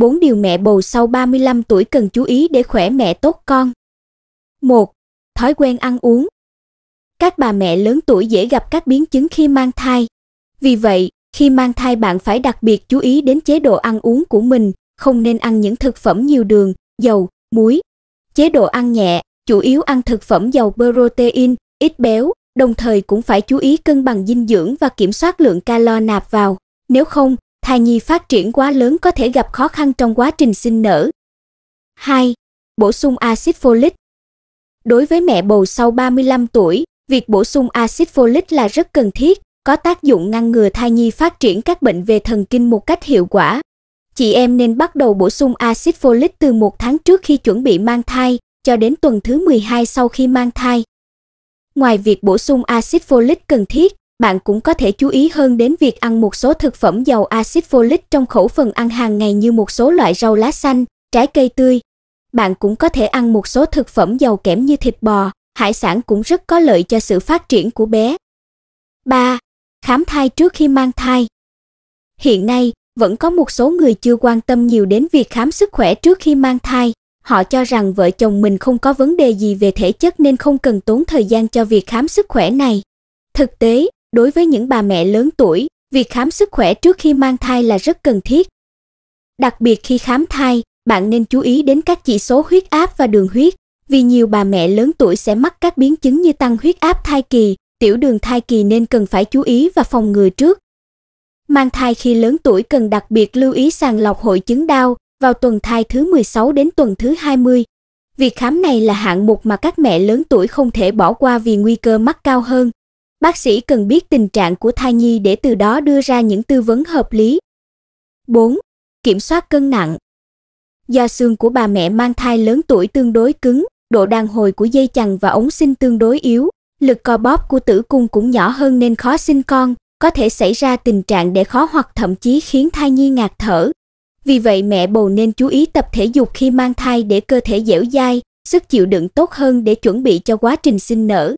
4 điều mẹ bầu sau 35 tuổi cần chú ý để khỏe mẹ tốt con. 1. Thói quen ăn uống. Các bà mẹ lớn tuổi dễ gặp các biến chứng khi mang thai. Vì vậy, khi mang thai bạn phải đặc biệt chú ý đến chế độ ăn uống của mình, không nên ăn những thực phẩm nhiều đường, dầu, muối. Chế độ ăn nhẹ, chủ yếu ăn thực phẩm giàu protein, ít béo, đồng thời cũng phải chú ý cân bằng dinh dưỡng và kiểm soát lượng calo nạp vào. Nếu không, thai nhi phát triển quá lớn có thể gặp khó khăn trong quá trình sinh nở. 2. Bổ sung axit folic. Đối với mẹ bầu sau 35 tuổi, việc bổ sung axit folic là rất cần thiết, có tác dụng ngăn ngừa thai nhi phát triển các bệnh về thần kinh một cách hiệu quả. Chị em nên bắt đầu bổ sung axit folic từ một tháng trước khi chuẩn bị mang thai, cho đến tuần thứ 12 sau khi mang thai. Ngoài việc bổ sung axit folic cần thiết, bạn cũng có thể chú ý hơn đến việc ăn một số thực phẩm giàu axit folic trong khẩu phần ăn hàng ngày như một số loại rau lá xanh, trái cây tươi. Bạn cũng có thể ăn một số thực phẩm giàu kẽm như thịt bò, hải sản cũng rất có lợi cho sự phát triển của bé. 3. Khám thai trước khi mang thai. Hiện nay, vẫn có một số người chưa quan tâm nhiều đến việc khám sức khỏe trước khi mang thai. Họ cho rằng vợ chồng mình không có vấn đề gì về thể chất nên không cần tốn thời gian cho việc khám sức khỏe này. Thực tế, đối với những bà mẹ lớn tuổi, việc khám sức khỏe trước khi mang thai là rất cần thiết. Đặc biệt khi khám thai, bạn nên chú ý đến các chỉ số huyết áp và đường huyết, vì nhiều bà mẹ lớn tuổi sẽ mắc các biến chứng như tăng huyết áp thai kỳ, tiểu đường thai kỳ nên cần phải chú ý và phòng ngừa trước. Mang thai khi lớn tuổi cần đặc biệt lưu ý sàng lọc hội chứng đau vào tuần thai thứ 16 đến tuần thứ 20. Việc khám này là hạng mục mà các mẹ lớn tuổi không thể bỏ qua vì nguy cơ mắc cao hơn. Bác sĩ cần biết tình trạng của thai nhi để từ đó đưa ra những tư vấn hợp lý. 4. Kiểm soát cân nặng. Do xương của bà mẹ mang thai lớn tuổi tương đối cứng, độ đàn hồi của dây chằng và ống sinh tương đối yếu, lực co bóp của tử cung cũng nhỏ hơn nên khó sinh con, có thể xảy ra tình trạng để khó hoặc thậm chí khiến thai nhi ngạt thở. Vì vậy mẹ bầu nên chú ý tập thể dục khi mang thai để cơ thể dẻo dai, sức chịu đựng tốt hơn để chuẩn bị cho quá trình sinh nở.